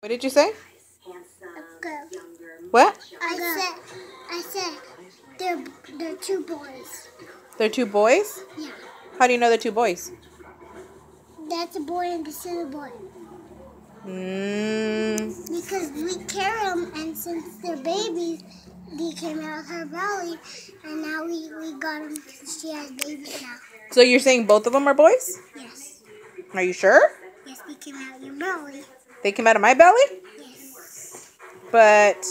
What did you say? What? I said, I said, they're they're two boys. They're two boys? Yeah. How do you know they're two boys? That's a boy and this is a boy. Mmm. Because we carry them, and since they're babies, they came out of her belly, and now we, we got them because she has babies now. So you're saying both of them are boys? Yes. Are you sure? Yes, they came out of your belly. They came out of my belly? Yes. But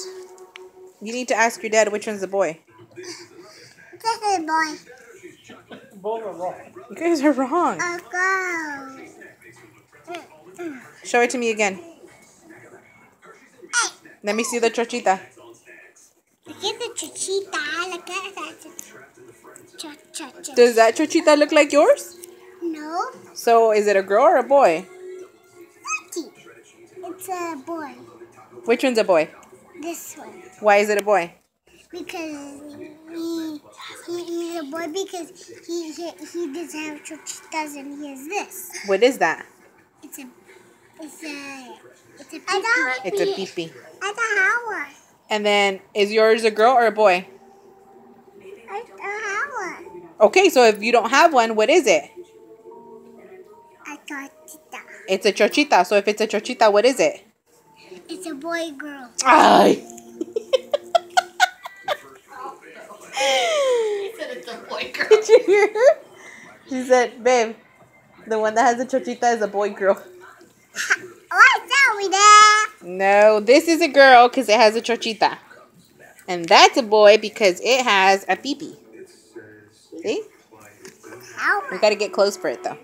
you need to ask your dad which one's the boy. This is a boy. Both are wrong. You guys are wrong. Oh, a girl. Show it to me again. Let me see the chochita. Look at the chichita. Look at that. Does that chochita look like yours? No. So is it a girl or a boy? It's a boy. Which one's a boy? This one. Why is it a boy? Because he, he he's a boy because he he, he doesn't have church does and he has this. What is that? It's a it's a it's a pee It's a peepee. It's a hour. And then is yours a girl or a boy? It's a hour. Okay, so if you don't have one, what is it? A chochita. It's a chochita. So if it's a chochita, what is it? It's a boy girl. Ay. said it's a boy girl. Did you hear her? She said, babe, the one that has a chochita is a boy girl. Oh, What's that we there? No, this is a girl because it has a chochita. And that's a boy because it has a peepee. See? We got to get close for it though.